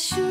should